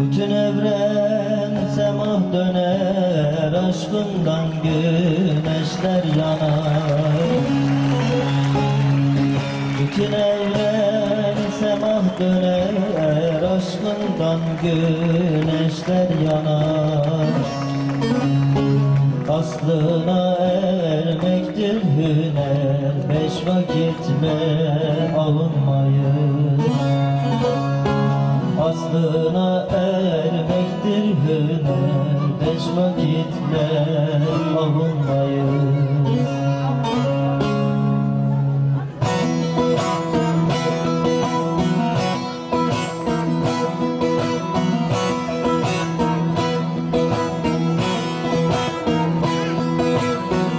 Bütün evren semah döner Aşkından güneşler yanar. Bütün evren semah döner Aşkından güneşler yanar. Aslına ermektir hüner Beş vakitle alınmayın Aslına ermektir hüner. Beş vakitle alınmayın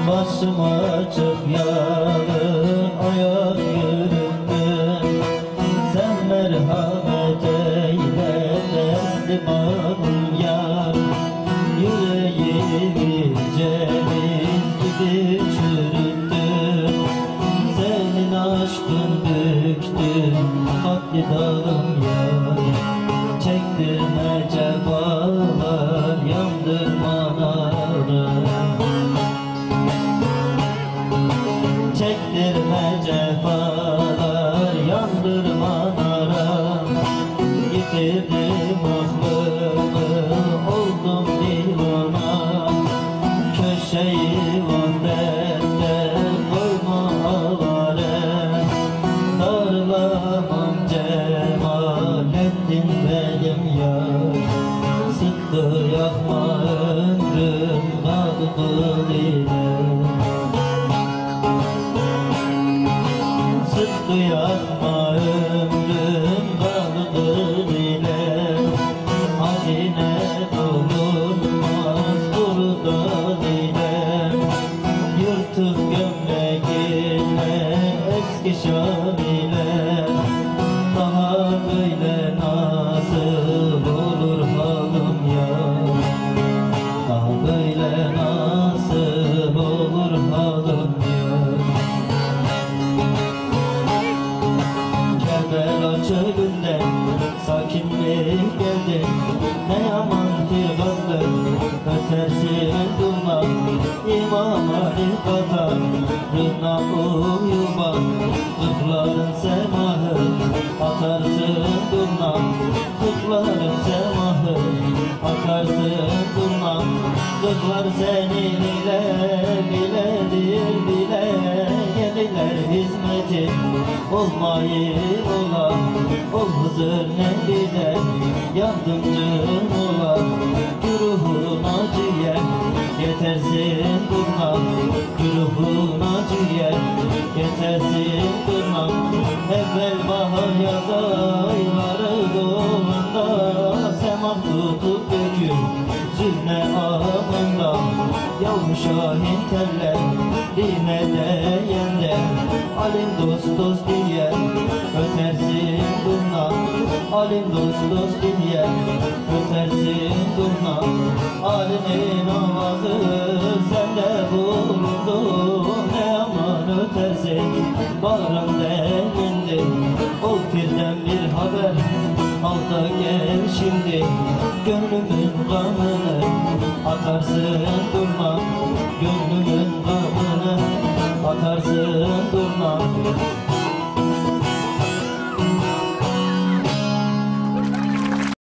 Başım açık yarın derdim ağrım yar Yüreğimi ceviz gibi çürüttüm Senin aşkın büktü Haklı dağım yar. Çektirme cefalar Yandırma Yitirdim eski nasıl olur halım ya? Daha nasıl olur halım ya? Kerbela çölünde sakinlik geldi. Ne yaman ki kaldım ötersin durma İmam Ali kadar rına uyuma Kırkların semahı atarsın durma Kırkların semahı atarsın durma Kırklar senin ile biledir bile Yeniler hizmetin. Olmayı ola Ol Hızır Nebi'de. Yardımcın ola Güruhuna ciğer yetersin durma Güruhuna ciğer yetersin Evvel bahar yaz ayları doğumunda Semah tutup dökül zülme ağında Yavru şahin teller Rimede yende Alim dost dost diye Ötersin durna Alim dost dost diye Ötersin durna Alimin avazı Sende bulundu Ne aman ötersin Bağrım delindi Ol pirden bir haber Al da gel şimdi. Gönlümün kanını Atarsın durma Gönlümün kanını Atarsın durma